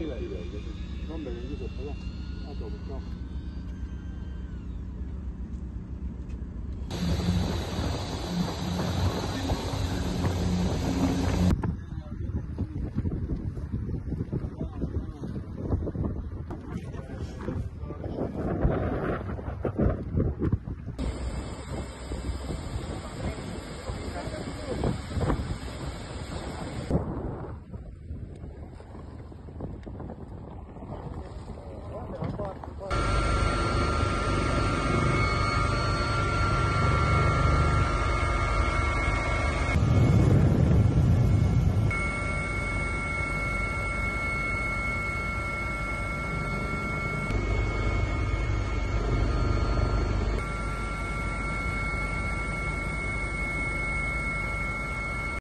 对了，对了，就是东北人就是不让，那都不行。